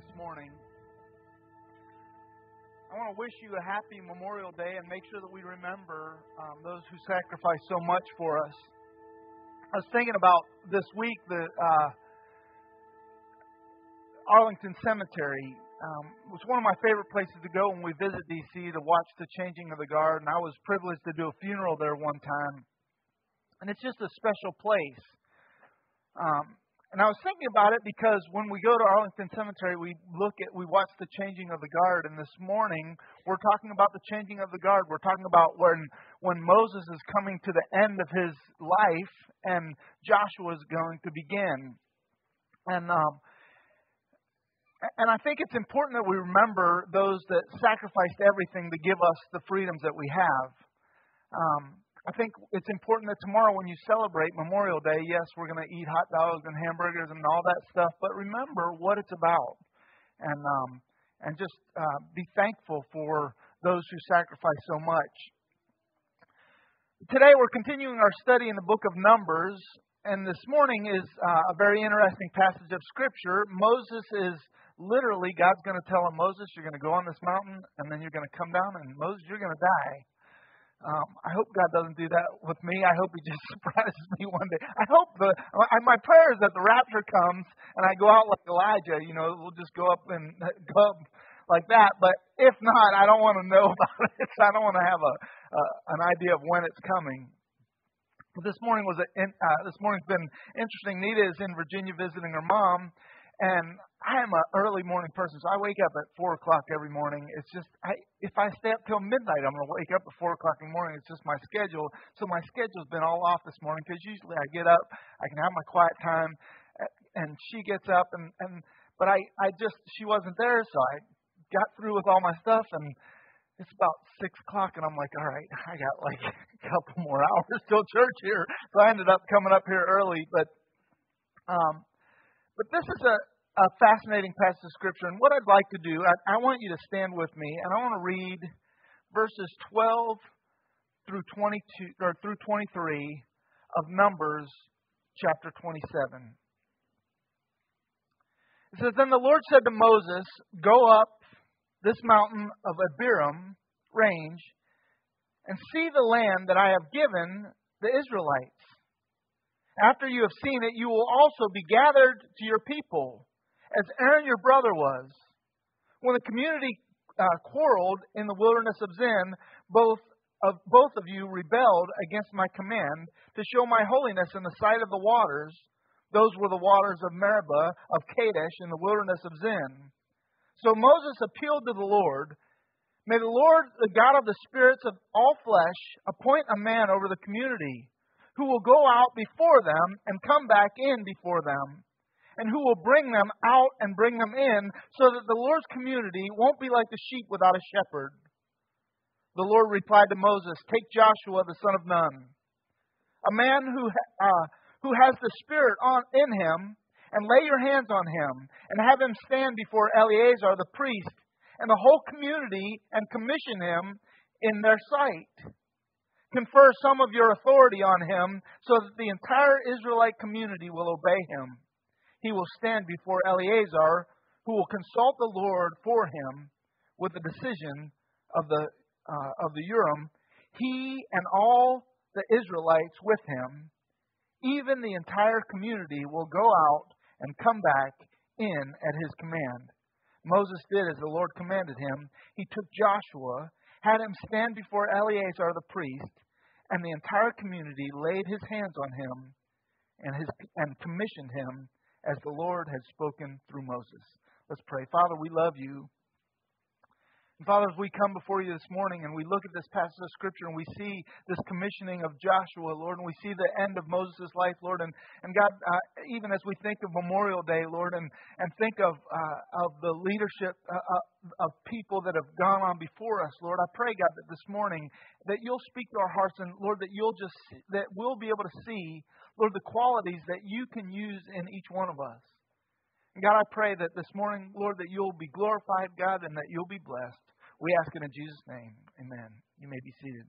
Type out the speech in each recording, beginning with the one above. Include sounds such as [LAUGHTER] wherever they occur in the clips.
this morning, I want to wish you a happy Memorial Day and make sure that we remember um, those who sacrificed so much for us. I was thinking about this week the uh, Arlington Cemetery. Um, was one of my favorite places to go when we visit DC to watch the changing of the guard, and I was privileged to do a funeral there one time. And it's just a special place. Um, and I was thinking about it because when we go to Arlington Cemetery, we look at, we watch the changing of the guard. And this morning, we're talking about the changing of the guard. We're talking about when, when Moses is coming to the end of his life and Joshua is going to begin. And, um, and I think it's important that we remember those that sacrificed everything to give us the freedoms that we have. Um, I think it's important that tomorrow, when you celebrate Memorial Day, yes, we're going to eat hot dogs and hamburgers and all that stuff, but remember what it's about, and um, and just uh, be thankful for those who sacrifice so much. Today, we're continuing our study in the book of Numbers, and this morning is uh, a very interesting passage of Scripture. Moses is literally God's going to tell him, Moses, you're going to go on this mountain, and then you're going to come down, and Moses, you're going to die. Um, I hope God doesn't do that with me. I hope He just [LAUGHS] surprises me one day. I hope the my prayer is that the rapture comes and I go out like Elijah. You know, we'll just go up and [LAUGHS] go up like that. But if not, I don't want to know [LAUGHS] about it. So I don't want to have a uh, an idea of when it's coming. But this morning was a, uh, this morning's been interesting. Nita is in Virginia visiting her mom, and I am an early morning person, so I wake up at four o'clock every morning. It's just I, if I stay up till midnight, I'm to wake up at four o'clock in the morning. It's just my schedule. So my schedule's been all off this morning because usually I get up, I can have my quiet time, and she gets up, and and but I I just she wasn't there, so I got through with all my stuff, and it's about six o'clock, and I'm like, all right, I got like [LAUGHS] a couple more hours till church here. So I ended up coming up here early, but um, but this is a a fascinating passage of Scripture. And what I'd like to do, I, I want you to stand with me, and I want to read verses 12 through 22 or through 23 of Numbers chapter 27. It says, Then the Lord said to Moses, Go up this mountain of Abarim range and see the land that I have given the Israelites. After you have seen it, you will also be gathered to your people as Aaron your brother was. When the community uh, quarreled in the wilderness of Zin, both of both of you rebelled against my command to show my holiness in the sight of the waters. Those were the waters of Meribah of Kadesh in the wilderness of Zin. So Moses appealed to the Lord. May the Lord, the God of the spirits of all flesh, appoint a man over the community who will go out before them and come back in before them and who will bring them out and bring them in so that the Lord's community won't be like the sheep without a shepherd. The Lord replied to Moses, Take Joshua the son of Nun, a man who, uh, who has the Spirit on, in him, and lay your hands on him, and have him stand before Eleazar the priest and the whole community, and commission him in their sight. Confer some of your authority on him so that the entire Israelite community will obey him he will stand before Eleazar, who will consult the Lord for him with the decision of the uh, of the Urim. He and all the Israelites with him, even the entire community, will go out and come back in at his command. Moses did as the Lord commanded him. He took Joshua, had him stand before Eleazar the priest, and the entire community laid his hands on him and, his, and commissioned him as the Lord has spoken through Moses. Let's pray. Father, we love you. And Father, as we come before you this morning and we look at this passage of Scripture and we see this commissioning of Joshua, Lord, and we see the end of Moses' life, Lord, and, and God, uh, even as we think of Memorial Day, Lord, and, and think of, uh, of the leadership uh, uh of people that have gone on before us, Lord, I pray, God, that this morning that you'll speak to our hearts and, Lord, that you'll just, that we'll be able to see Lord, the qualities that you can use in each one of us. And God, I pray that this morning, Lord, that you'll be glorified, God, and that you'll be blessed. We ask it in Jesus' name. Amen. You may be seated.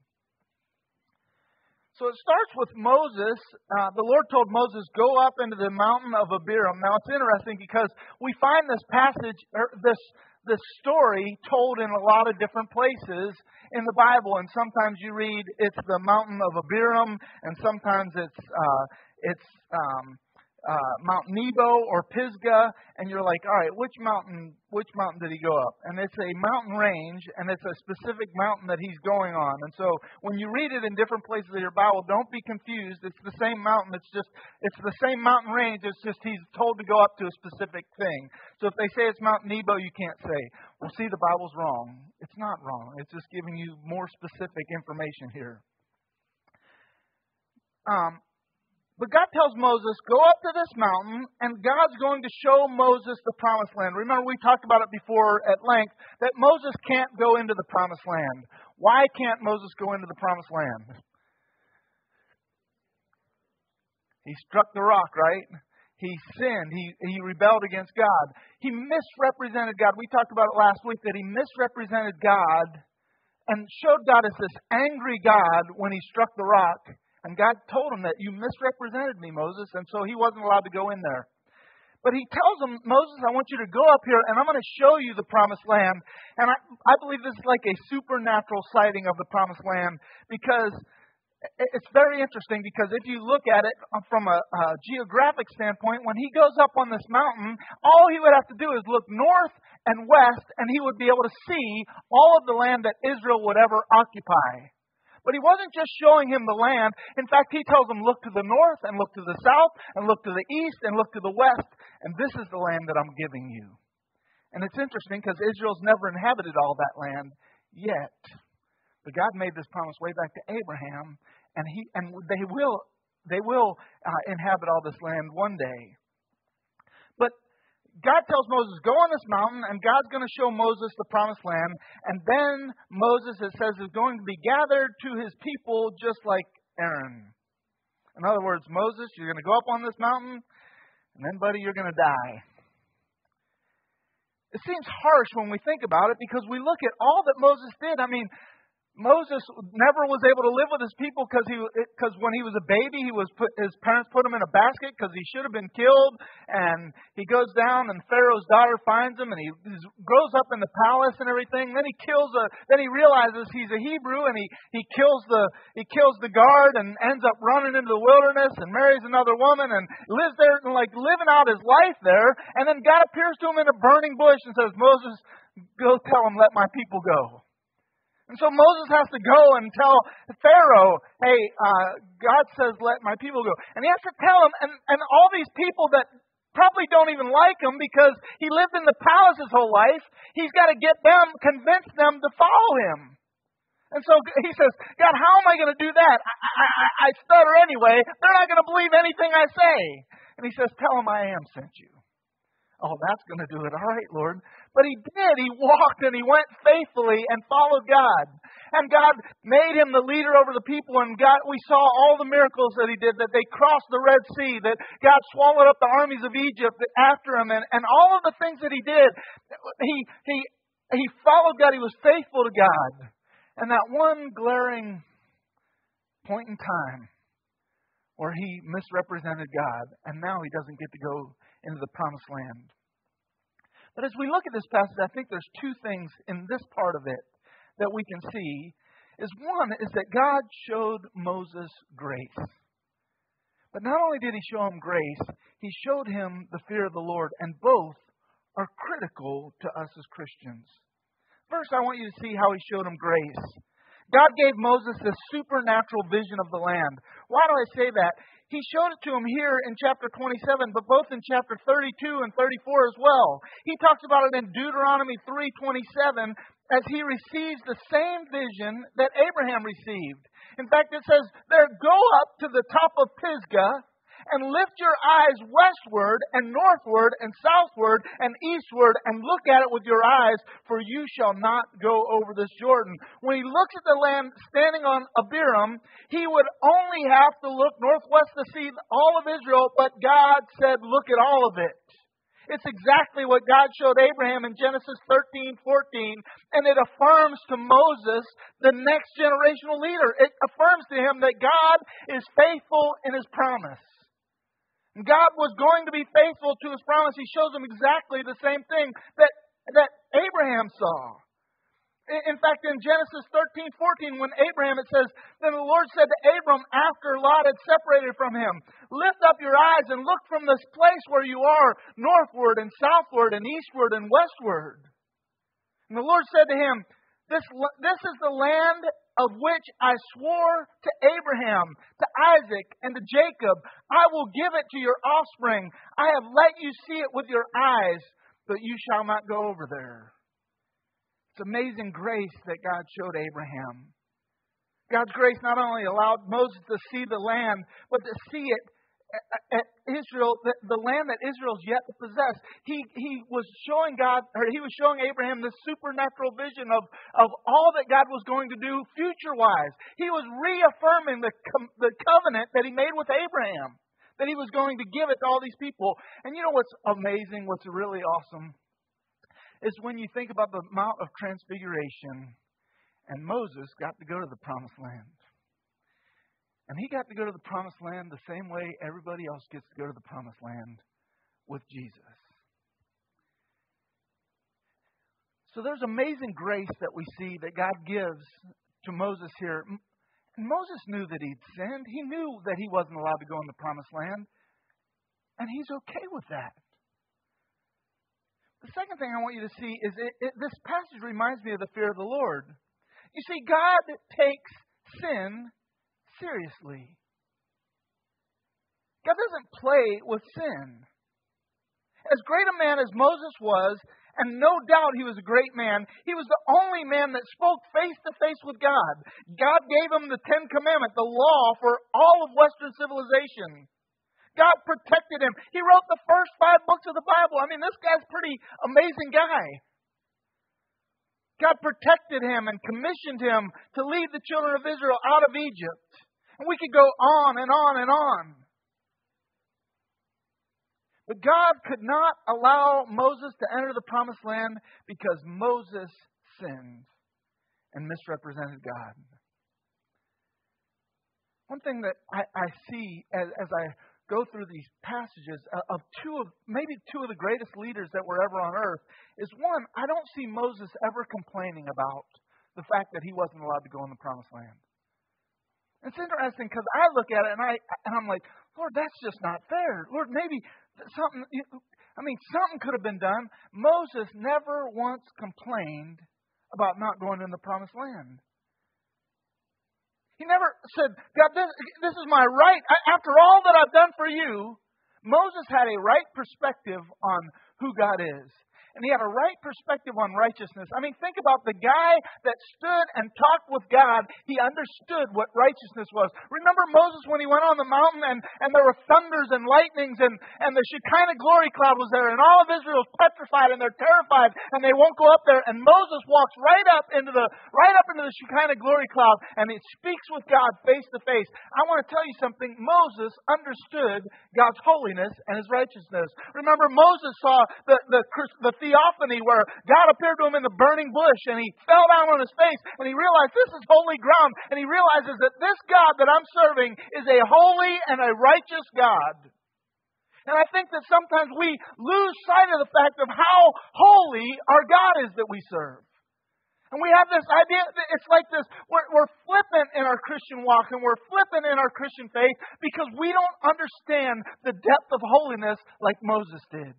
So it starts with Moses. Uh, the Lord told Moses, "Go up into the mountain of Abarim." Now it's interesting because we find this passage, or this this story, told in a lot of different places in the Bible. And sometimes you read it's the mountain of Abarim, and sometimes it's uh, it's um, uh, Mount Nebo or Pisgah, and you're like, all right, which mountain? Which mountain did he go up? And it's a mountain range, and it's a specific mountain that he's going on. And so when you read it in different places of your Bible, don't be confused. It's the same mountain. It's just it's the same mountain range. It's just he's told to go up to a specific thing. So if they say it's Mount Nebo, you can't say, well, see, the Bible's wrong. It's not wrong. It's just giving you more specific information here. Um, but God tells Moses, go up to this mountain, and God's going to show Moses the promised land. Remember, we talked about it before at length that Moses can't go into the promised land. Why can't Moses go into the promised land? He struck the rock, right? He sinned. He, he rebelled against God. He misrepresented God. We talked about it last week that he misrepresented God and showed God as this angry God when he struck the rock and God told him that you misrepresented me, Moses, and so he wasn't allowed to go in there. But he tells him, Moses, I want you to go up here and I'm going to show you the promised land. And I, I believe this is like a supernatural sighting of the promised land because it's very interesting because if you look at it uh, from a, a geographic standpoint, when he goes up on this mountain, all he would have to do is look north and west and he would be able to see all of the land that Israel would ever occupy. But he wasn't just showing him the land. In fact, he tells him, look to the north and look to the south and look to the east and look to the west. And this is the land that I'm giving you. And it's interesting because Israel's never inhabited all that land yet. But God made this promise way back to Abraham, and he and they will they will uh, inhabit all this land one day. God tells Moses, Go on this mountain, and God's going to show Moses the promised land. And then Moses, it says, is going to be gathered to his people just like Aaron. In other words, Moses, you're going to go up on this mountain, and then, buddy, you're going to die. It seems harsh when we think about it because we look at all that Moses did. I mean, Moses never was able to live with his people because he because when he was a baby, he was put his parents put him in a basket because he should have been killed. And he goes down, and Pharaoh's daughter finds him, and he grows up in the palace and everything. Then he kills a. Then he realizes he's a Hebrew, and he he kills the he kills the guard, and ends up running into the wilderness and marries another woman and lives there and like living out his life there. And then God appears to him in a burning bush and says, Moses, go tell him, let my people go. And so Moses has to go and tell Pharaoh, hey, uh, God says, let my people go. And he has to tell him, and, and all these people that probably don't even like him because he lived in the palace his whole life, he's got to get them, convince them to follow him. And so he says, God, how am I going to do that? I, I, I stutter anyway. They're not going to believe anything I say. And he says, Tell them I am sent you. Oh, that's going to do it. All right, Lord. But he did. He walked and he went faithfully and followed God. And God made him the leader over the people. And God, we saw all the miracles that he did, that they crossed the Red Sea, that God swallowed up the armies of Egypt after him, and, and all of the things that he did. He, he, he followed God. He was faithful to God. And that one glaring point in time where he misrepresented God, and now he doesn't get to go into the promised land. But as we look at this passage, I think there's two things in this part of it that we can see. Is one is that God showed Moses grace. But not only did he show him grace, he showed him the fear of the Lord, and both are critical to us as Christians. First, I want you to see how he showed him grace. God gave Moses this supernatural vision of the land. Why do I say that? He showed it to him here in chapter 27, but both in chapter 32 and 34 as well. He talks about it in Deuteronomy 3:27 as he receives the same vision that Abraham received. In fact, it says, "There go up to the top of Pisgah and lift your eyes westward and northward and southward and eastward and look at it with your eyes, for you shall not go over this Jordan. When he looks at the land standing on Abarim, he would only have to look northwest to see all of Israel, but God said, look at all of it. It's exactly what God showed Abraham in Genesis 13, 14, and it affirms to Moses, the next generational leader. It affirms to him that God is faithful in his promise. God was going to be faithful to his promise. He shows them exactly the same thing that, that Abraham saw. In fact, in Genesis 13, 14, when Abraham, it says, Then the Lord said to Abram after Lot had separated from him, Lift up your eyes and look from this place where you are, northward and southward and eastward and westward. And the Lord said to him, This, this is the land of which I swore to Abraham, to Isaac, and to Jacob. I will give it to your offspring. I have let you see it with your eyes, but you shall not go over there. It's amazing grace that God showed Abraham. God's grace not only allowed Moses to see the land, but to see it Israel, the, the land that Israel's yet to possess. He, he was showing God, or he was showing Abraham the supernatural vision of, of all that God was going to do future wise. He was reaffirming the, the covenant that he made with Abraham, that he was going to give it to all these people. And you know what's amazing, what's really awesome? is when you think about the Mount of Transfiguration, and Moses got to go to the Promised Land. And he got to go to the Promised Land the same way everybody else gets to go to the Promised Land with Jesus. So there's amazing grace that we see that God gives to Moses here. And Moses knew that he'd sinned. He knew that he wasn't allowed to go in the Promised Land. And he's okay with that. The second thing I want you to see is it, it, this passage reminds me of the fear of the Lord. You see, God takes sin seriously. God doesn't play with sin. As great a man as Moses was, and no doubt he was a great man, he was the only man that spoke face to face with God. God gave him the Ten Commandments, the law for all of Western civilization. God protected him. He wrote the first five books of the Bible. I mean, this guy's a pretty amazing guy. God protected him and commissioned him to lead the children of Israel out of Egypt. And we could go on and on and on. But God could not allow Moses to enter the promised land because Moses sinned and misrepresented God. One thing that I, I see as, as I go through these passages of two of maybe two of the greatest leaders that were ever on earth is one, I don't see Moses ever complaining about the fact that he wasn't allowed to go in the promised land. It's interesting because I look at it and I and I'm like, Lord, that's just not fair. Lord, maybe something. I mean, something could have been done. Moses never once complained about not going in the promised land. He never said, God, this, this is my right. After all that I've done for you, Moses had a right perspective on who God is and he had a right perspective on righteousness. I mean, think about the guy that stood and talked with God. He understood what righteousness was. Remember Moses when he went on the mountain and, and there were thunders and lightnings and, and the Shekinah glory cloud was there and all of Israel is petrified and they're terrified and they won't go up there and Moses walks right up into the right up into the Shekinah glory cloud and it speaks with God face to face. I want to tell you something. Moses understood God's holiness and his righteousness. Remember Moses saw the the, the theophany where God appeared to him in the burning bush and he fell down on his face and he realized this is holy ground and he realizes that this God that I'm serving is a holy and a righteous God. And I think that sometimes we lose sight of the fact of how holy our God is that we serve. And we have this idea, it's like this, we're, we're, flippant in our Christian walk and we're flippant in our Christian faith because we don't understand the depth of holiness like Moses did.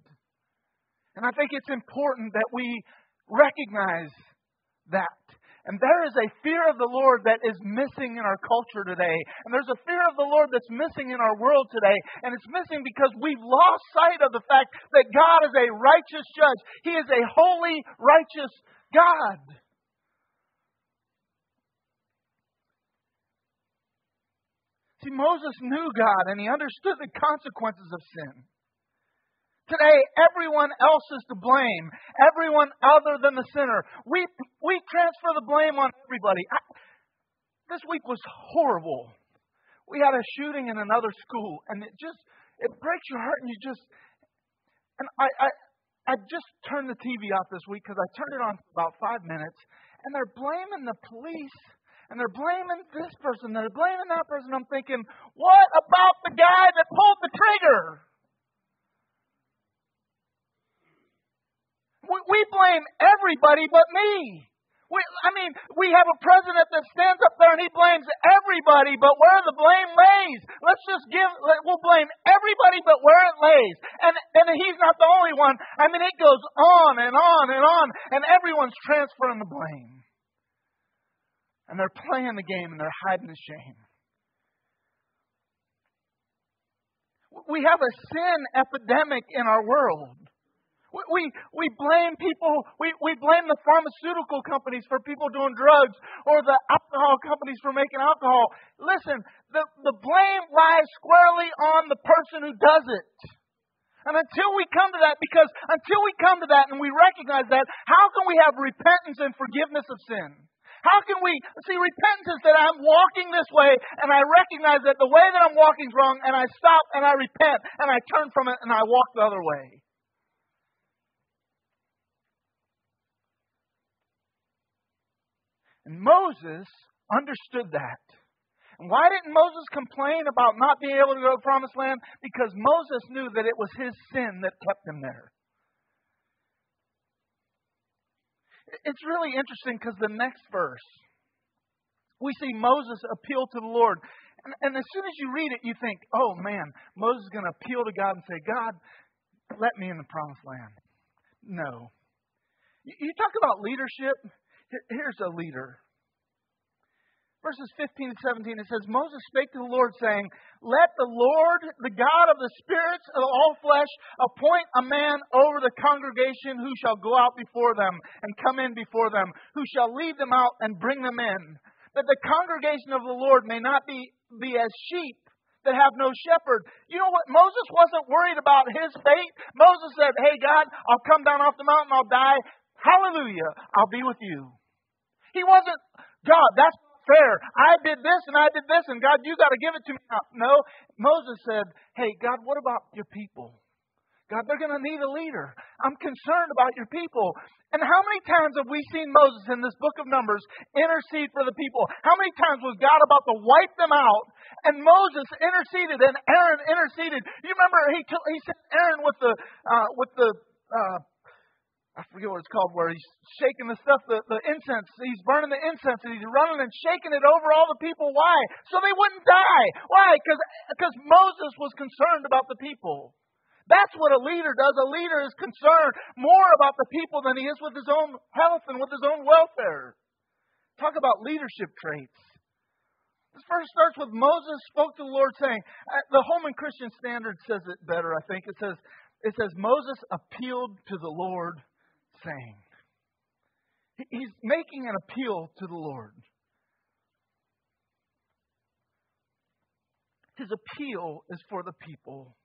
And I think it's important that we recognize that. And there is a fear of the Lord that is missing in our culture today. And there's a fear of the Lord that's missing in our world today. And it's missing because we've lost sight of the fact that God is a righteous judge. He is a holy, righteous God. See, Moses knew God and he understood the consequences of sin. Today, everyone else is to blame. Everyone other than the sinner. We, we transfer the blame on everybody. I, this week was horrible. We had a shooting in another school, and it just, it breaks your heart, and you just, And I, I, I just turned the TV off this week because I turned it on for about five minutes, and they're blaming the police, and they're blaming this person, they're blaming that person. I'm thinking, what about the guy that pulled the trigger? We, we blame everybody but me. We, I mean, we have a president that stands up there and he blames everybody, but where the blame lays. Let's just give, we'll blame everybody but where it lays. And, and he's not the only one. I mean, it goes on and on and on, and everyone's transferring the blame. And they're playing the game and they're hiding the shame. We have a sin epidemic in our world. We, we blame people, we, we blame the pharmaceutical companies for people doing drugs or the alcohol companies for making alcohol. Listen, the, the blame lies squarely on the person who does it. And until we come to that, because until we come to that and we recognize that, how can we have repentance and forgiveness of sin? How can we see repentance is that I'm walking this way and I recognize that the way that I'm walking is wrong and I stop and I repent and I turn from it and I walk the other way. And Moses understood that. And why didn't Moses complain about not being able to go to the promised land? Because Moses knew that it was his sin that kept him there. It's really interesting because the next verse, we see Moses appeal to the Lord. And, and as soon as you read it, you think, oh man, Moses is going to appeal to God and say, God, let me in the promised land. No. You talk about leadership. Here's a leader. Verses 15 and 17, it says, Moses spake to the Lord, saying, Let the Lord, the God of the spirits of all flesh, appoint a man over the congregation who shall go out before them and come in before them, who shall lead them out and bring them in, that the congregation of the Lord may not be, be as sheep that have no shepherd. You know what? Moses wasn't worried about his fate. Moses said, Hey, God, I'll come down off the mountain, I'll die. Hallelujah, I'll be with you. He wasn't, God, that's fair. I did this and I did this, and God, you got to give it to me. No, Moses said, Hey, God, what about your people? God, they're going to need a leader. I'm concerned about your people. And how many times have we seen Moses in this book of Numbers intercede for the people? How many times was God about to wipe them out? And Moses interceded, and Aaron interceded. You remember he he sent Aaron with the uh, with the uh, I forget what it's called, where he's shaking the stuff, the, the incense. He's burning the incense and he's running and shaking it over all the people. Why? So they wouldn't die. Why? Because Moses was concerned about the people. That's what a leader does. A leader is concerned more about the people than he is with his own health and with his own welfare. Talk about leadership traits. This verse starts with Moses spoke to the Lord saying, uh, the Holman Christian Standard says it better, I think. It says, it says, Moses appealed to the Lord saying. He's making an appeal to the Lord. His appeal is for the people.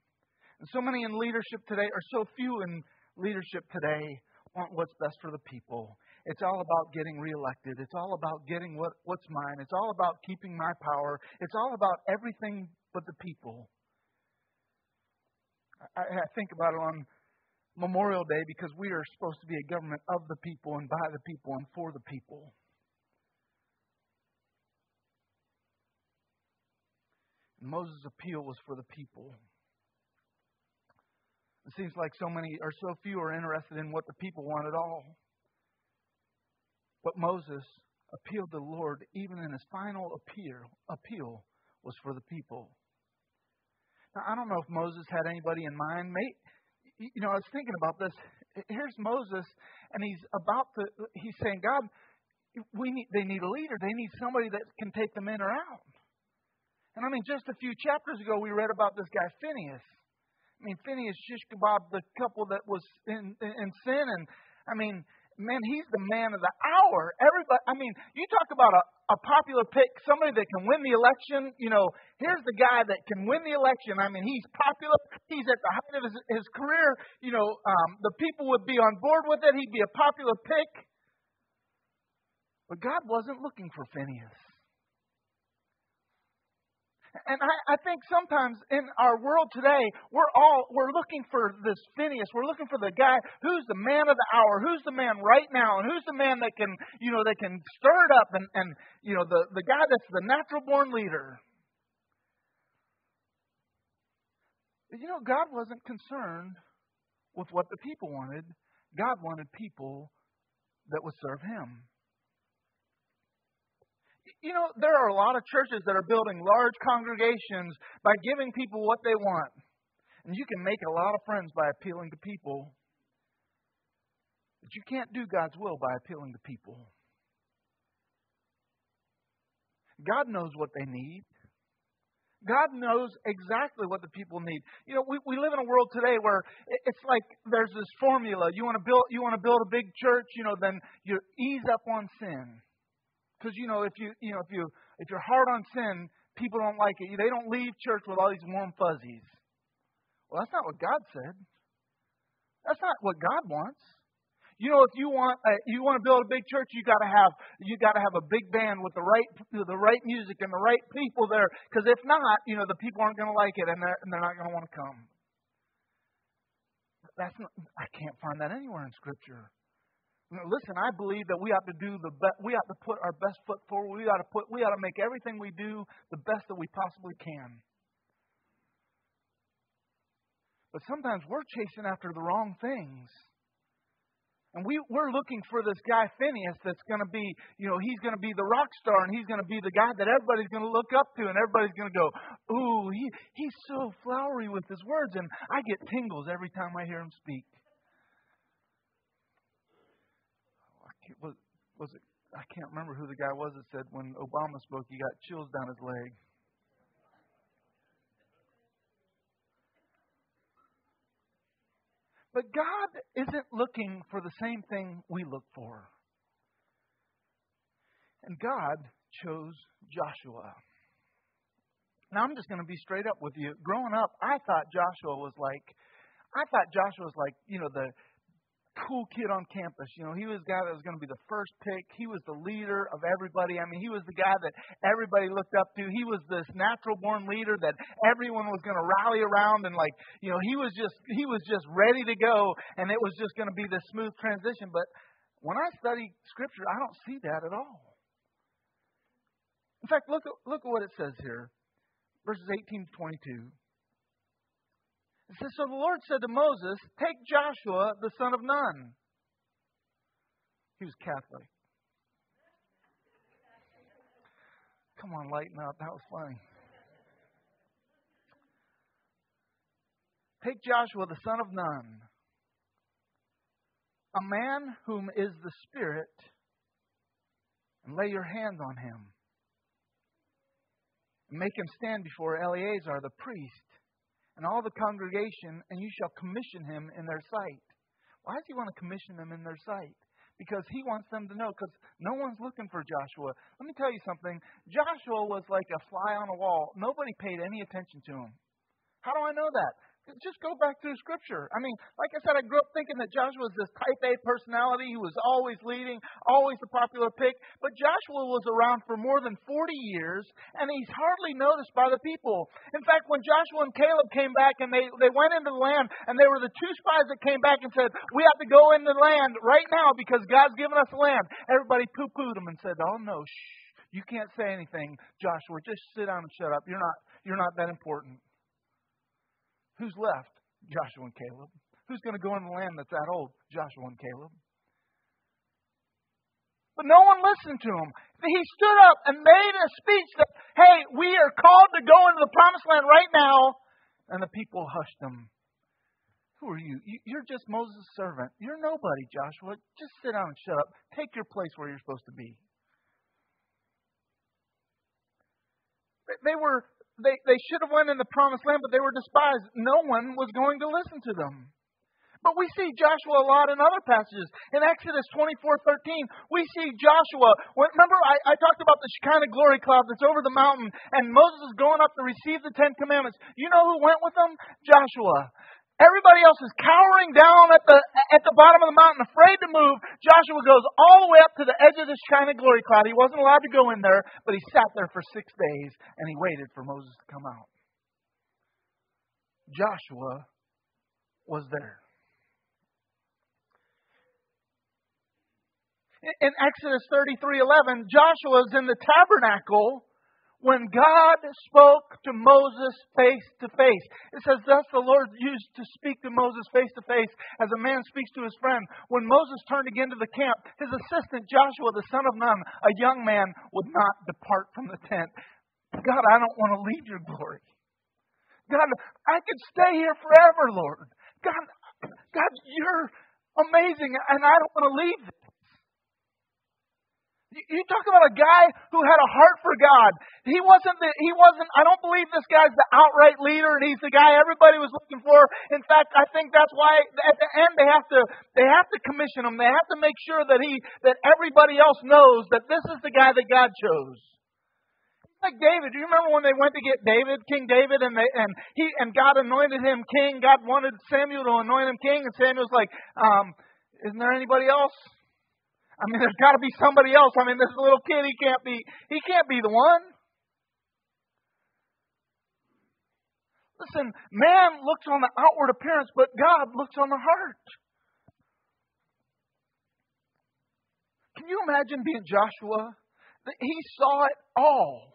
And so many in leadership today, or so few in leadership today, want what's best for the people. It's all about getting reelected. It's all about getting what, what's mine. It's all about keeping my power. It's all about everything but the people. I, I think about it on Memorial Day because we are supposed to be a government of the people and by the people and for the people. And Moses' appeal was for the people. It seems like so many or so few are interested in what the people want at all. But Moses appealed to the Lord even in his final appeal, appeal was for the people. Now, I don't know if Moses had anybody in mind. Maybe, you know, I was thinking about this. Here's Moses, and he's about to, he's saying, God, we need, they need a leader. They need somebody that can take them in or out. And I mean, just a few chapters ago, we read about this guy, Phineas. I mean, Phineas shish kebab, the couple that was in, in, in sin. And I mean, man, he's the man of the hour. Everybody, I mean, you talk about a, a popular pick, somebody that can win the election. You know, here's the guy that can win the election. I mean, he's popular. He's at the height of his, his career. You know, um, the people would be on board with it. He'd be a popular pick. But God wasn't looking for Phineas. And I, I think sometimes in our world today, we're all we're looking for this Phineas. We're looking for the guy who's the man of the hour, who's the man right now, and who's the man that can, you know, that can stir it up and, and you know, the, the guy that's the natural born leader. But you know, God wasn't concerned with what the people wanted. God wanted people that would serve him you know, there are a lot of churches that are building large congregations by giving people what they want. And you can make a lot of friends by appealing to people. But you can't do God's will by appealing to people. God knows what they need. God knows exactly what the people need. You know, we, we live in a world today where it's like there's this formula. You want to build you want to build a big church, you know, then you ease up on sin. Because you know, if you you know if you if you're hard on sin, people don't like it. They don't leave church with all these warm fuzzies. Well, that's not what God said. That's not what God wants. You know, if you want a, you want to build a big church, you got to have you got to have a big band with the right the right music and the right people there. Because if not, you know, the people aren't going to like it and they're, and they're not going to want to come. That's not, I can't find that anywhere in Scripture. Listen, I believe that we ought to do the best. We ought to put our best foot forward. We ought to put. We ought to make everything we do the best that we possibly can. But sometimes we're chasing after the wrong things. And we, we're looking for this guy, Phineas, that's going to be, you know, he's going to be the rock star and he's going to be the guy that everybody's going to look up to and everybody's going to go, ooh, he, he's so flowery with his words. And I get tingles every time I hear him speak. Was it? I can't remember who the guy was that said when Obama spoke, he got chills down his leg. But God isn't looking for the same thing we look for. And God chose Joshua. Now, I'm just going to be straight up with you. Growing up, I thought Joshua was like, I thought Joshua was like, you know, the cool kid on campus. You know, he was the guy that was going to be the first pick. He was the leader of everybody. I mean, he was the guy that everybody looked up to. He was this natural born leader that everyone was going to rally around and like, you know, he was just he was just ready to go and it was just going to be this smooth transition. But when I study scripture, I don't see that at all. In fact, look at look at what it says here. Verses 18 to 22. It says, So the Lord said to Moses, Take Joshua, the son of Nun. He was Catholic. Come on, lighten up. That was funny. Take Joshua, the son of Nun, a man whom is the Spirit, and lay your hands on him. And make him stand before Eleazar the priest and all the congregation, and you shall commission him in their sight. Why does he want to commission them in their sight? Because he wants them to know, because no one's looking for Joshua. Let me tell you something. Joshua was like a fly on a wall. Nobody paid any attention to him. How do I know that? Just go back through Scripture. I mean, like I said, I grew up thinking that Joshua was this type A personality who was always leading, always the popular pick. But Joshua was around for more than 40 years, and he's hardly noticed by the people. In fact, when Joshua and Caleb came back and they, they went into the land, and they were the two spies that came back and said, We have to go into the land right now because God's given us the land. Everybody poo pooed them and said, Oh, no, shh. You can't say anything, Joshua. Just sit down and shut up. You're not, you're not that important. Who's left? Joshua and Caleb. Who's going to go in the land that's that old? Joshua and Caleb. But no one listened to him. He stood up and made a speech that, hey, we are called to go into the promised land right now. And the people hushed him. Who are you? You're just Moses' servant. You're nobody, Joshua. Just sit down and shut up. Take your place where you're supposed to be. They were they, they should have went in the promised land, but they were despised. No one was going to listen to them. But we see Joshua a lot in other passages. In Exodus 24 13, we see Joshua. Remember, I, I talked about the Shekinah glory cloud that's over the mountain, and Moses is going up to receive the Ten Commandments. You know who went with them? Joshua. Everybody else is cowering down at the at the bottom of the mountain, afraid to move. Joshua goes all the way up to the edge of this shining glory cloud. He wasn't allowed to go in there, but he sat there for six days and he waited for Moses to come out. Joshua was there. In Exodus 33:11, Joshua is in the tabernacle when God spoke to Moses face to face. It says, Thus the Lord used to speak to Moses face to face as a man speaks to his friend. When Moses turned again to the camp, his assistant Joshua, the son of Nun, a young man, would not depart from the tent. God, I don't want to leave your glory. God, I could stay here forever, Lord. God, God, you're amazing, and I don't want to leave you talk about a guy who had a heart for God. He wasn't the, he wasn't, I don't believe this guy's the outright leader and he's the guy everybody was looking for. In fact, I think that's why at the end they have to, they have to commission him. They have to make sure that he, that everybody else knows that this is the guy that God chose. Like David, do you remember when they went to get David, King David, and they and he and God anointed him king. God wanted Samuel to anoint him king, and Samuel's like, um, "Isn't there anybody else?" I mean, there's got to be somebody else. I mean, this little kid, he can't be, he can't be the one. Listen, man looks on the outward appearance, but God looks on the heart. Can you imagine being Joshua? He saw it all.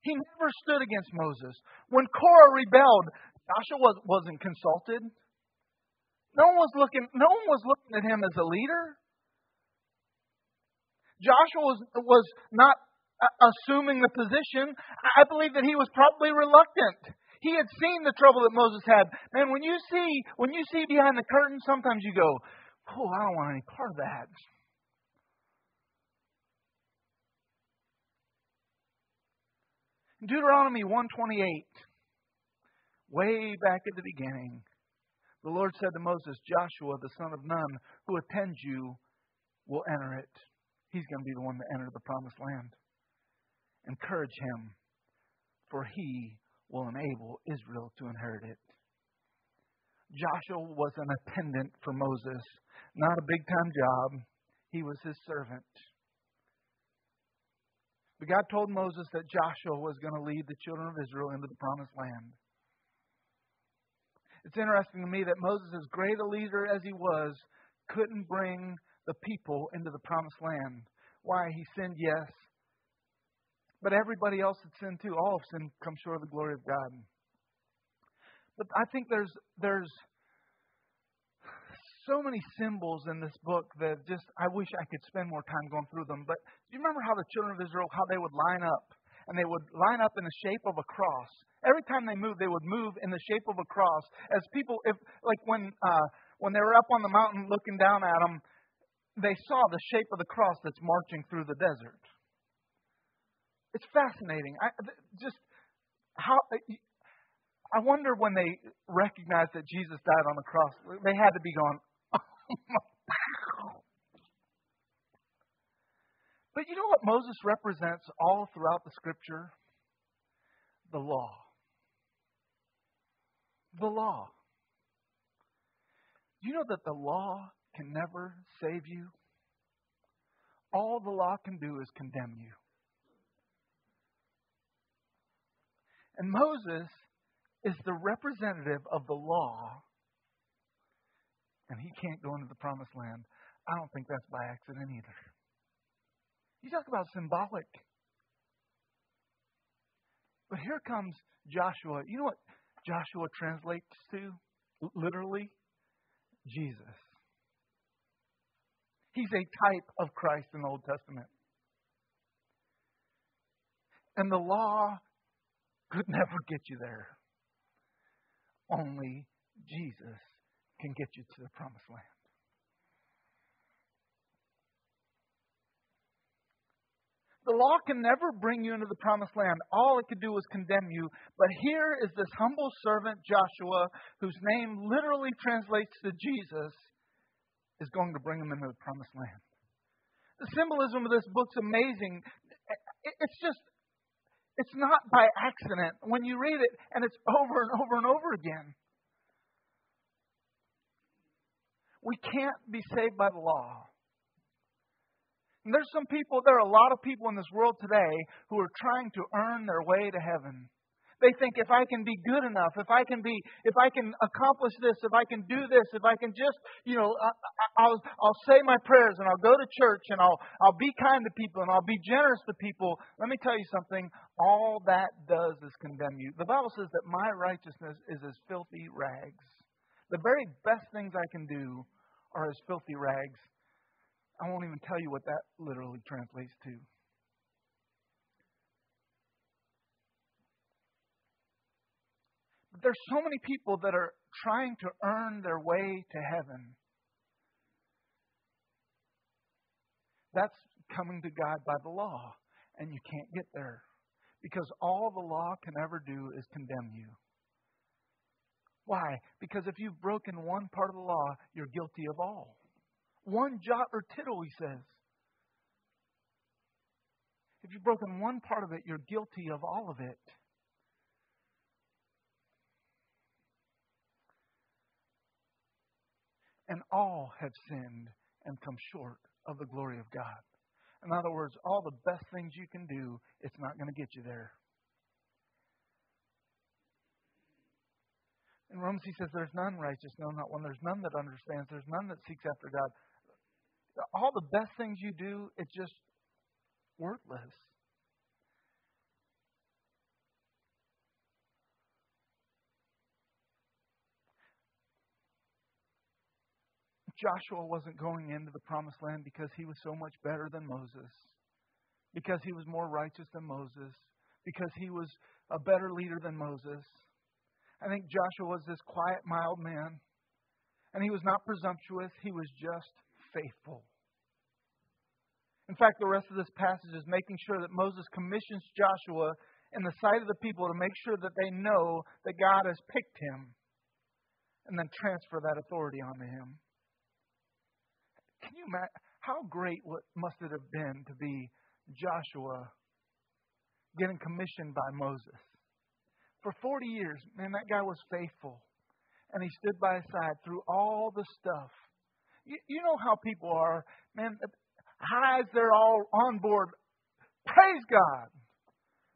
He never stood against Moses. When Korah rebelled, Joshua was, wasn't consulted. No one was looking. No one was looking at him as a leader. Joshua was, was not uh, assuming the position. I believe that he was probably reluctant. He had seen the trouble that Moses had. Man, when you see when you see behind the curtain, sometimes you go, "Oh, I don't want any part of that." Deuteronomy 128, way back at the beginning, the Lord said to Moses, Joshua, the son of Nun, who attends you, will enter it. He's going to be the one to enter the promised land. Encourage him, for he will enable Israel to inherit it. Joshua was an attendant for Moses, not a big time job. He was his servant. But God told Moses that Joshua was going to lead the children of Israel into the promised land. It's interesting to me that Moses, as great a leader as he was, couldn't bring the people into the promised land. Why? He sinned, yes. But everybody else had sinned too. All have sinned, come short of the glory of God. But I think there's there's so many symbols in this book that just I wish I could spend more time going through them. But do you remember how the children of Israel how they would line up and they would line up in the shape of a cross. Every time they moved, they would move in the shape of a cross. As people, if like when uh, when they were up on the mountain looking down at them, they saw the shape of the cross that's marching through the desert. It's fascinating. I, just how I wonder when they recognized that Jesus died on the cross, they had to be going. [LAUGHS] but you know what Moses represents all throughout the Scripture? The law. The law. You know that the law can never save you. All the law can do is condemn you. And Moses is the representative of the law, and he can't go into the promised land. I don't think that's by accident either. You talk about symbolic. But here comes Joshua. You know what Joshua translates to? Literally, Jesus. He's a type of Christ in the Old Testament. And the law could never get you there. Only Jesus can get you to the promised land. The law can never bring you into the promised land. All it could do was condemn you. But here is this humble servant, Joshua, whose name literally translates to Jesus, is going to bring them into the promised land. The symbolism of this book's amazing. It's just, it's not by accident when you read it, and it's over and over and over again. We can't be saved by the law. And there's some people, there are a lot of people in this world today who are trying to earn their way to heaven. They think if I can be good enough, if I can be, if I can accomplish this, if I can do this, if I can just, you know, I'll I'll say my prayers and I'll go to church and I'll I'll be kind to people and I'll be generous to people. Let me tell you something. All that does is condemn you. The Bible says that my righteousness is as filthy rags. The very best things I can do are as filthy rags. I won't even tell you what that literally translates to. There's so many people that are trying to earn their way to heaven. That's coming to God by the law, and you can't get there because all the law can ever do is condemn you. Why? Because if you've broken one part of the law, you're guilty of all. One jot or tittle, he says. If you've broken one part of it, you're guilty of all of it. And all have sinned and come short of the glory of God. In other words, all the best things you can do, it's not going to get you there. In Romans, he says, There's none righteous, no, not one. There's none that understands. There's none that seeks after God all the best things you do, it's just worthless. Joshua wasn't going into the promised land because he was so much better than Moses, because he was more righteous than Moses, because he was a better leader than Moses. I think Joshua was this quiet, mild man, and he was not presumptuous, he was just faithful. In fact, the rest of this passage is making sure that Moses commissions Joshua in the sight of the people to make sure that they know that God has picked him and then transfer that authority onto him. Can you imagine how great must it have been to be Joshua getting commissioned by Moses? For 40 years, man, that guy was faithful. And he stood by his side through all the stuff you, you know how people are, man. Highs, they're all on board. Praise God.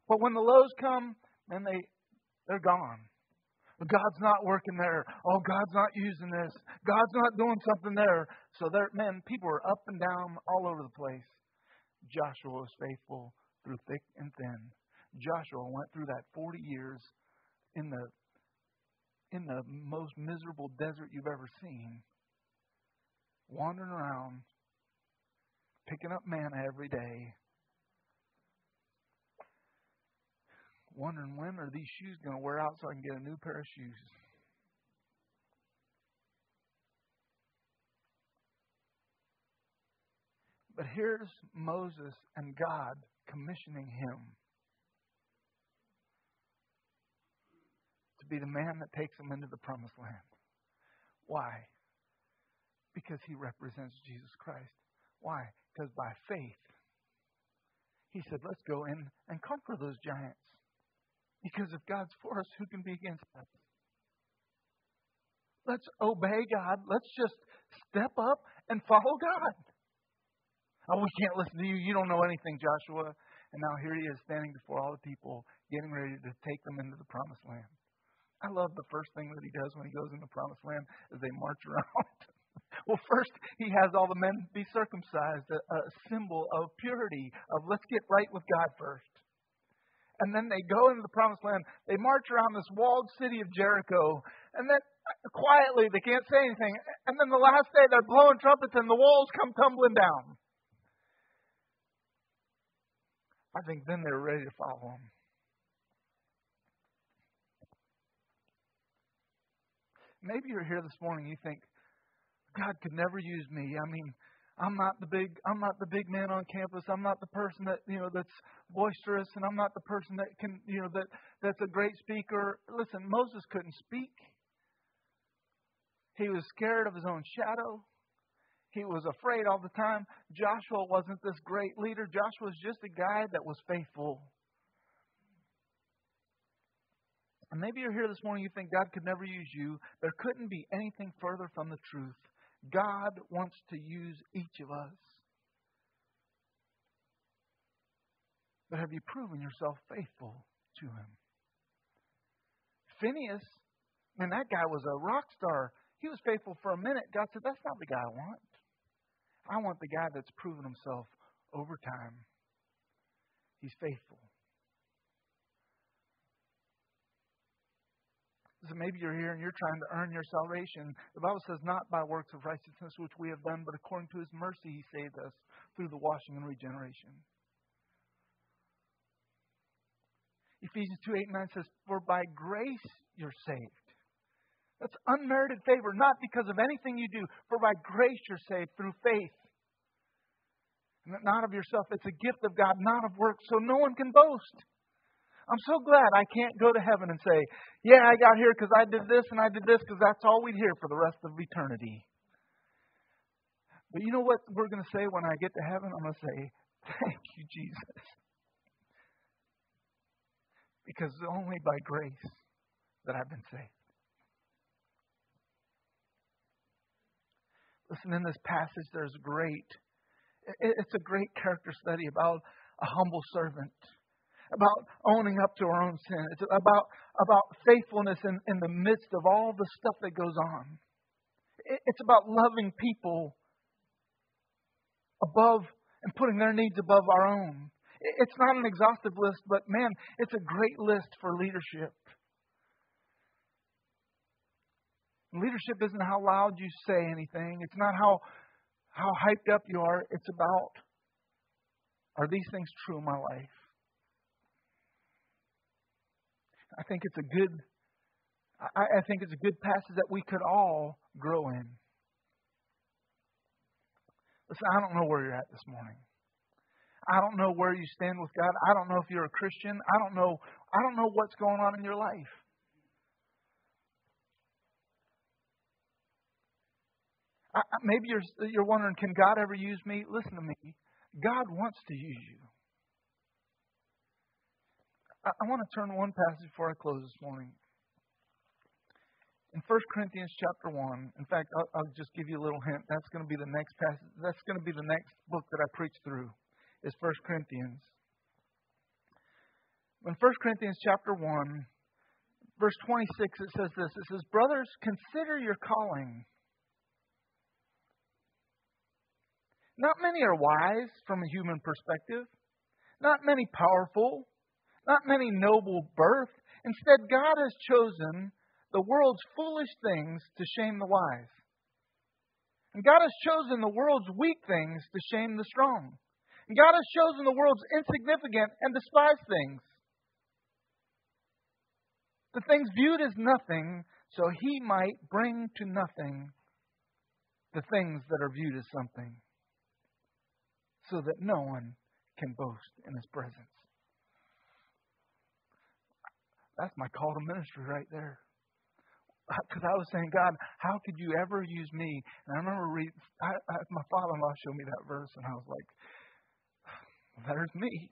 But when the lows come, then they they're gone. God's not working there. Oh, God's not using this. God's not doing something there. So there, man, people are up and down all over the place. Joshua was faithful through thick and thin. Joshua went through that 40 years in the in the most miserable desert you've ever seen wandering around, picking up manna every day, wondering when are these shoes going to wear out so I can get a new pair of shoes. But here's Moses and God commissioning him to be the man that takes them into the promised land. Why? Because he represents Jesus Christ. Why? Because by faith, he said, let's go in and conquer those giants. Because if God's for us, who can be against us? Let's obey God. Let's just step up and follow God. Oh, we can't listen to you. You don't know anything, Joshua. And now here he is standing before all the people, getting ready to take them into the promised land. I love the first thing that he does when he goes into the promised land is they march [LAUGHS] around. Well, first, he has all the men be circumcised, a, a symbol of purity, of let's get right with God first. And then they go into the promised land. They march around this walled city of Jericho. And then uh, quietly, they can't say anything. And then the last day, they're blowing trumpets and the walls come tumbling down. I think then they're ready to follow him. Maybe you're here this morning, you think, God could never use me. I mean, I'm not the big I'm not the big man on campus. I'm not the person that you know that's boisterous, and I'm not the person that can you know that that's a great speaker. Listen, Moses couldn't speak. He was scared of his own shadow. He was afraid all the time. Joshua wasn't this great leader. Joshua was just a guy that was faithful. And maybe you're here this morning, you think God could never use you. There couldn't be anything further from the truth. God wants to use each of us. But have you proven yourself faithful to Him? Phineas, man, that guy was a rock star. He was faithful for a minute. God said, That's not the guy I want. I want the guy that's proven himself over time. He's faithful. So maybe you're here and you're trying to earn your salvation. The Bible says, not by works of righteousness which we have done, but according to his mercy he saved us through the washing and regeneration. Ephesians 2 8 and 9 says, For by grace you're saved. That's unmerited favor, not because of anything you do, for by grace you're saved through faith. And not of yourself. It's a gift of God, not of works, so no one can boast. I'm so glad I can't go to heaven and say, Yeah, I got here because I did this and I did this because that's all we'd hear for the rest of eternity. But you know what we're going to say when I get to heaven? I'm going to say, Thank you, Jesus. Because only by grace that I've been saved. Listen, in this passage, there's great, it's a great character study about a humble servant, about owning up to our own sin. It's about, about faithfulness in, in the midst of all the stuff that goes on. It's about loving people above and putting their needs above our own. It's not an exhaustive list, but man, it's a great list for leadership. Leadership isn't how loud you say anything. It's not how how hyped up you are. It's about are these things true in my life? I think it's a good I, I think it's a good passage that we could all grow in. Listen, I don't know where you're at this morning. I don't know where you stand with God. I don't know if you're a Christian. I don't know I don't know what's going on in your life. I, maybe you're, you're wondering, can God ever use me? Listen to me. God wants to use you. I, want to turn one passage before I close this morning. In 1 Corinthians chapter 1, in fact, I'll, I'll just give you a little hint. That's going to be the next passage. That's going to be the next book that I preach through, is 1 Corinthians. In 1 Corinthians chapter 1, verse 26, it says this. It says, Brothers, consider your calling. Not many are wise from a human perspective, not many powerful, not many noble birth. Instead, God has chosen the world's foolish things to shame the wise. And God has chosen the world's weak things to shame the strong. And God has chosen the world's insignificant and despised things. The things viewed as nothing, so he might bring to nothing the things that are viewed as something so that no one can boast in his presence. That's my call to ministry right there. Because I was saying, God, how could you ever use me? And I remember reading, I, I, my father in law showed me that verse, and I was like, [SIGHS] there's me.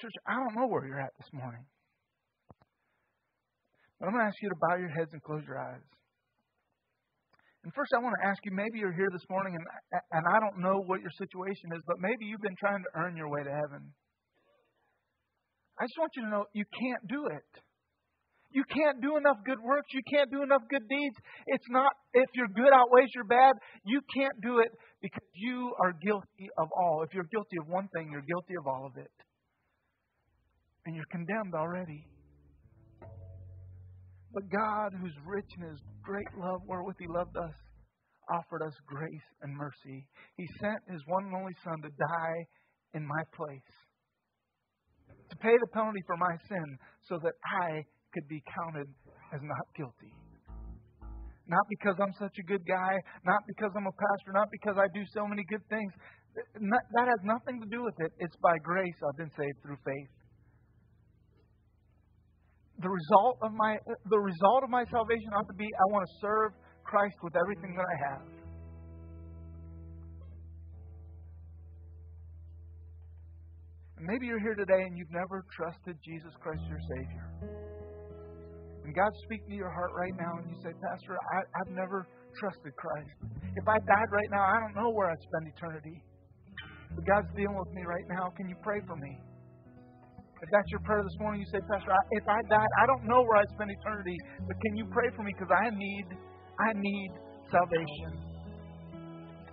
Church, I don't know where you're at this morning. But I'm going to ask you to bow your heads and close your eyes. And first, I want to ask you maybe you're here this morning and, and I don't know what your situation is, but maybe you've been trying to earn your way to heaven. I just want you to know you can't do it. You can't do enough good works. You can't do enough good deeds. It's not if your good outweighs your bad. You can't do it because you are guilty of all. If you're guilty of one thing, you're guilty of all of it. And you're condemned already. But God, who's rich in His great love wherewith He loved us, offered us grace and mercy. He sent His one and only Son to die in my place, to pay the penalty for my sin so that I could be counted as not guilty. Not because I'm such a good guy, not because I'm a pastor, not because I do so many good things. That has nothing to do with it. It's by grace I've been saved through faith the result of my the result of my salvation ought to be I want to serve Christ with everything that I have. And maybe you're here today and you've never trusted Jesus Christ your Savior. And God speak to your heart right now and you say, Pastor, I, I've never trusted Christ. If I died right now, I don't know where I'd spend eternity. But God's dealing with me right now. Can you pray for me? If that's your prayer this morning, you say, Pastor, if I died, I don't know where I'd spend eternity, but can you pray for me because I need, I need salvation.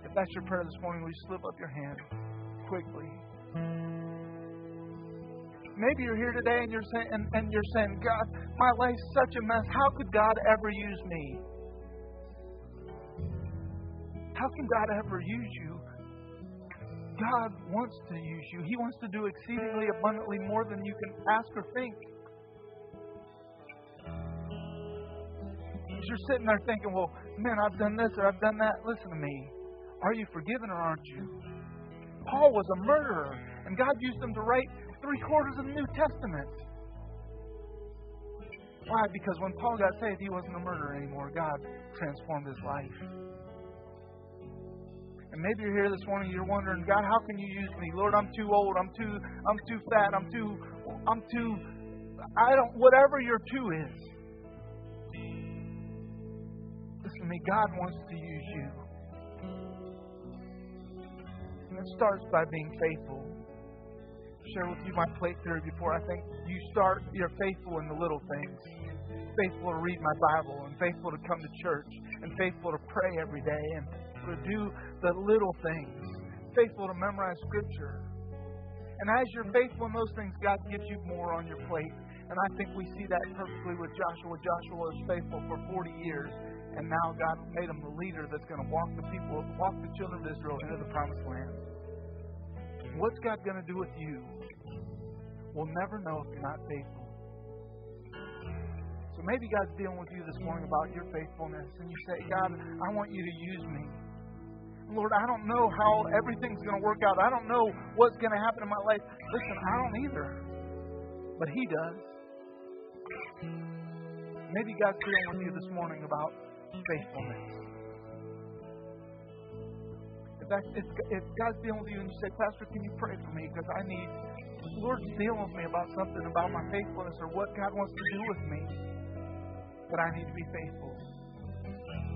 If that's your prayer this morning, will you slip up your hand quickly? Maybe you're here today and you're saying, and, and you're saying, God, my life's such a mess. How could God ever use me? How can God ever use you? God wants to use you. He wants to do exceedingly abundantly more than you can ask or think. As you're sitting there thinking, well, man, I've done this or I've done that, listen to me. Are you forgiven or aren't you? Paul was a murderer, and God used him to write three quarters of the New Testament. Why? Because when Paul got saved, he wasn't a murderer anymore. God transformed his life. And maybe you're here this morning, you're wondering, God, how can you use me? Lord, I'm too old, I'm too, I'm too fat, I'm too, I'm too, I don't, whatever your too is. Listen to me, God wants to use you. And it starts by being faithful share with you my plate theory before. I think you start, you're faithful in the little things. Faithful to read my Bible, and faithful to come to church, and faithful to pray every day, and to do the little things. Faithful to memorize Scripture. And as you're faithful in those things, God gives you more on your plate. And I think we see that perfectly with Joshua. Joshua was faithful for 40 years, and now God made him the leader that's going to walk the people, walk the children of Israel into the promised land. What's God going to do with you? We'll never know if you're not faithful. So maybe God's dealing with you this morning about your faithfulness, and you say, God, I want you to use me. Lord, I don't know how everything's going to work out. I don't know what's going to happen in my life. Listen, I don't either. But He does. Maybe God's dealing with you this morning about faithfulness If, that if, if God's dealing with you and you say, Pastor, can you pray for me? Because I need, the Lord's dealing with me about something about my faithfulness or what God wants to do with me. But I need to be faithful.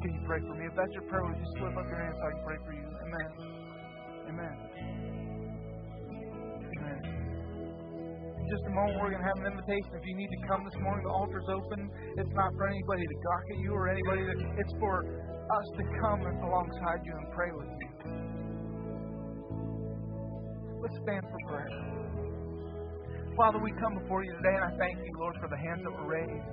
Can you pray for me? If that's your prayer, would you slip up your hand We're going to have an invitation. If you need to come this morning, the altar's open. It's not for anybody to gawk at you or anybody. To, it's for us to come alongside you and pray with you. Let's stand for prayer. Father, we come before you today, and I thank you, Lord, for the hands that were raised.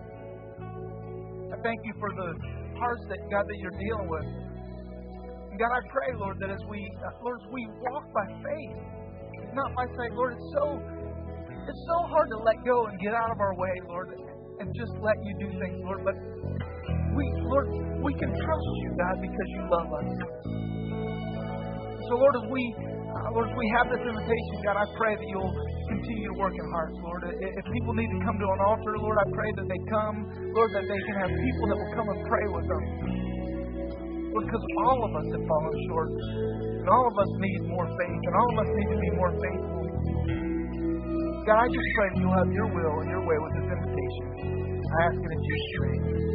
I thank you for the hearts that, God, that you're dealing with. God, I pray, Lord, that as we, uh, Lord, as we walk by faith, not by sight, Lord, it's so, it's so hard to let go and get out of our way, Lord, and just let you do things, Lord. But we, Lord, we can trust you, God, because you love us. So, Lord, as we uh, Lord, as we have this invitation, God, I pray that you'll continue to work in hearts, Lord. If people need to come to an altar, Lord, I pray that they come, Lord, that they can have people that will come and pray with them. Lord, because all of us have fallen short, and all of us need more faith, and all of us need to be more faithful. God, I just pray that you'll have your will and your way with this invitation. I ask it in Jesus' name.